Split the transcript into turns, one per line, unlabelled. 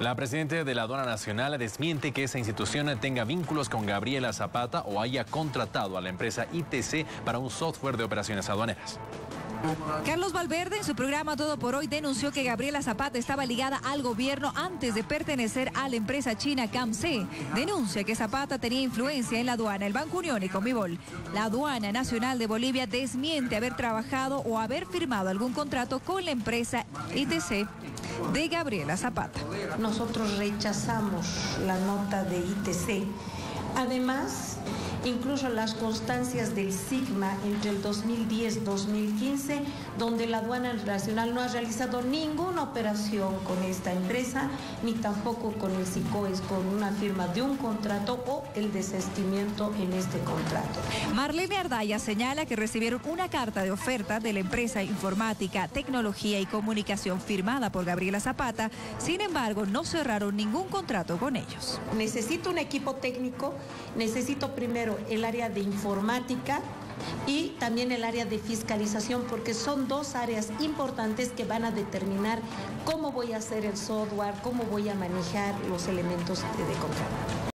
La presidenta de la aduana nacional desmiente que esa institución tenga vínculos con Gabriela Zapata o haya contratado a la empresa ITC para un software de operaciones aduaneras.
Carlos Valverde en su programa Todo por Hoy denunció que Gabriela Zapata estaba ligada al gobierno antes de pertenecer a la empresa china CAMC. Denuncia que Zapata tenía influencia en la aduana, el Banco Unión y Comibol. La aduana nacional de Bolivia desmiente haber trabajado o haber firmado algún contrato con la empresa ITC de Gabriela Zapata.
Nosotros rechazamos la nota de ITC. Además, incluso las constancias del SIGMA entre el 2010-2015, donde la aduana nacional no ha realizado ninguna operación con esta empresa, ni tampoco con el SICOES, con una firma de un contrato o el desestimiento en este contrato.
Marlene Ardaya señala que recibieron una carta de oferta de la empresa informática, tecnología y comunicación firmada por Gabriela Zapata, sin embargo no cerraron ningún contrato con ellos.
Necesito un equipo técnico, necesito primero el área de informática y también el área de fiscalización, porque son dos áreas importantes que van a determinar cómo voy a hacer el software, cómo voy a manejar los elementos de contrato.